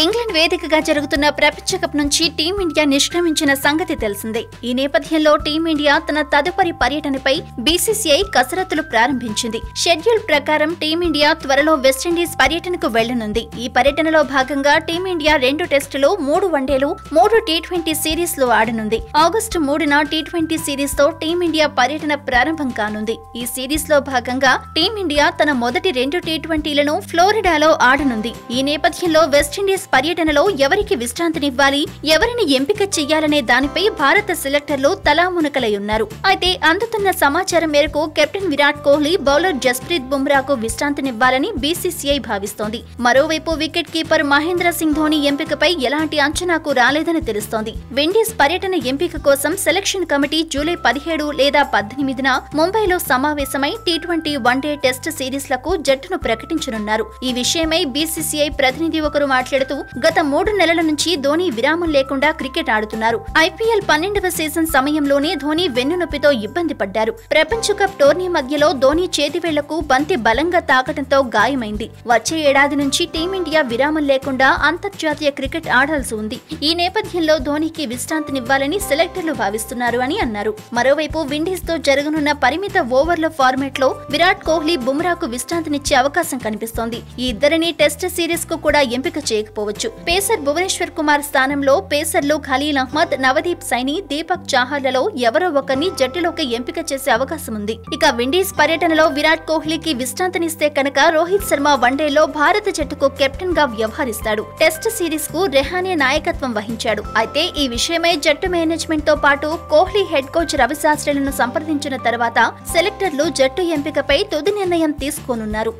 England వేదికగా జరుగుతున్న ప్రపంచ కప్ నుంచి టీమిండియా నిష్క్రమించిన సంగతి తెలిసిందే. ఈ నేపథ్యంలో టీమిండియా తన తదుపరి పర్యటనపై బీసీసీఐ కసరత్తులు ప్రారంభించింది. షెడ్యూల్ ప్రకారం టీమిండియా త్వరలో వెస్టిండీస్ పర్యటనకు వెళ్ళనుంది ఈ పర్యటనలో భాగంగా టీమిండియా రెండు టెస్టులు మూడు వన్డేలు మూడు టీ ట్వంటీ సిరీస్లో ఆడనుంది. ఆగస్టు మూడున టీ ట్వంటీ సిరీస్తో టీమిండియా పర్యటన ప్రారంభం కానుంది. ఈ సిరీస్లో భాగంగా టీమిండియా తన మొదటి రెండు టీ ట్వంటీలను ఫ్లోరిడాలో ఆడనుంది. ఈ నేపథ్యంలో వెస్టిండీస్ పర్యటనలో ఎవరికి విశ్రాంతినివ్వాలి ఎవరిని ఎంపిక చెయ్యాలనే దానిపై భారత సెలెక్టర్లు తలామునకలై ఉన్నారు అయితే అందుతున్న సమాచారం మేరకు కెప్టెన్ విరాట్ కోహ్లీ బౌలర్ జస్ప్రీత్ బుమ్రాకు విశ్రాంతినివ్వాలని బీసీసీఐ భావిస్తోంది. మరోవైపు వికెట్ కీపర్ మహేంద్ర సింగ్ ధోని ఎంపికపై ఎలాంటి అంచనాకు రాలేదని తెలుస్తోంది. విండీస్ పర్యటన ఎంపిక కోసం సెలక్షన్ కమిటీ జూలై పదిహేడు లేదా పద్దెనిమిదిన ముంబైలో సమావేశమై T twenty one day test సిరీస్లకు జట్టును ప్రకటించనున్నారు. ఈ విషయమై బీసీసీఐ ప్రతినిధి ఒకరు మాట్లాడుతూ గత మూడు నెలల నుంచి ధోని విరామం లేకుండా క్రికెట్ ఆడుతున్నారు. ఐపీఎల్ పన్నెండవ సీజన్ సమయంలోనే ధోని వెన్నునొప్పితో ఇబ్బంది పడ్డారు. ప్రపంచ కప్ టోర్నీ మధ్యలో ధోని చేతివేళ్ళకు బంతి బలంగా తాకటంతో గాయమైంది. వచ్చే ఏడాది నుంచి టీమిండియా విరామం లేకుండా అంతర్జాతీయ క్రికెట్ ఆడాల్సి ఉంది. ఈ నేపథ్యంలో ధోనికి విశ్రాంతినివ్వాలని సెలెక్టర్లు భావిస్తున్నారు అని అన్నారు. మరోవైపు విండీస్తో జరగనున్న పరిమిత ఓవర్ల ఫార్మాట్లో విరాట్ కోహ్లీ బుమ్రాకు విశ్రాంతినిచ్చే అవకాశం కనిపిస్తోంది. ఈ ఇద్దరిని టెస్ట్ సిరీస్కు కూడా ఎంపిక చెప్పవచ్చు పేసర్ భువనేశ్వర్ కుమార్ స్థానంలో పేసర్లు ఖలీల్ అహ్మద్ నవదీప్ సైని దీపక్ చాహర్లలో ఎవరో ఒకరిని జట్టులోకి ఎంపిక చేసే అవకాశం ఉంది. ఇక విండీస్ పర్యటనలో విరాట్ కోహ్లీకి విశ్రాంతినిస్తే కనుక రోహిత్ శర్మ వన్డేలో భారత జట్టుకు కెప్టెన్గా వ్యవహరిస్తాడు. టెస్ట్ సిరీస్కు రెహానే నాయకత్వం వహించాడు. అయితే ఈ విషయమై జట్టు మేనేజ్మెంట్తో పాటు కోహ్లీ హెడ్ కోచ్ రవిశాస్త్రిలను సంప్రదించిన తర్వాత సెలెక్టర్లు జట్టు ఎంపికపై తుది నిర్ణయం తీసుకోనున్నారు.